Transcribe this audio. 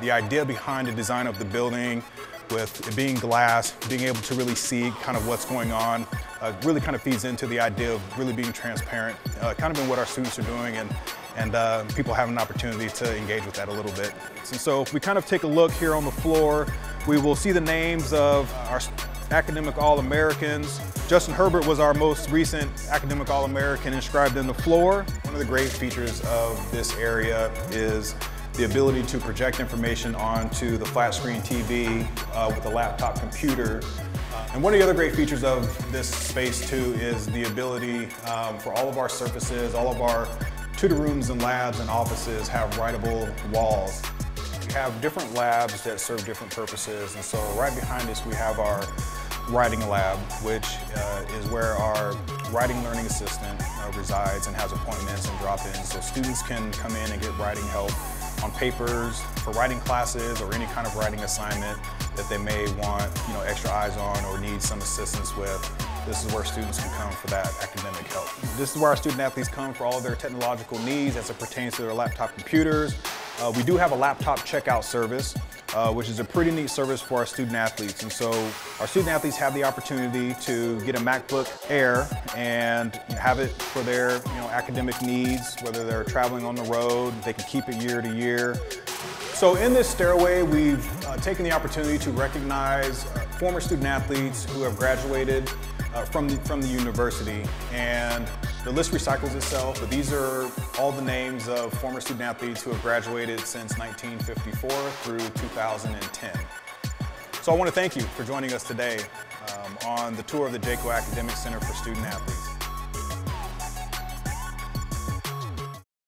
the idea behind the design of the building with it being glass, being able to really see kind of what's going on, uh, really kind of feeds into the idea of really being transparent, uh, kind of in what our students are doing and, and uh, people have an opportunity to engage with that a little bit. And so if we kind of take a look here on the floor, we will see the names of our academic All-Americans. Justin Herbert was our most recent academic All-American inscribed in the floor. One of the great features of this area is the ability to project information onto the flat screen TV uh, with a laptop computer. Uh, and one of the other great features of this space too is the ability um, for all of our surfaces, all of our tutor rooms and labs and offices have writable walls. We have different labs that serve different purposes and so right behind us we have our writing lab which uh, is where our writing learning assistant uh, resides and has appointments and drop-ins so students can come in and get writing help on papers for writing classes or any kind of writing assignment that they may want you know, extra eyes on or need some assistance with. This is where students can come for that academic help. This is where our student athletes come for all of their technological needs as it pertains to their laptop computers. Uh, we do have a laptop checkout service uh, which is a pretty neat service for our student athletes. And so our student athletes have the opportunity to get a MacBook Air and have it for their you know, academic needs, whether they're traveling on the road, they can keep it year to year. So in this stairway, we've uh, taken the opportunity to recognize uh, former student athletes who have graduated uh, from, the, from the university. And the list recycles itself, but these are all the names of former student athletes who have graduated since 1954 through 2010. So I want to thank you for joining us today um, on the tour of the Jaqua Academic Center for Student Athletes.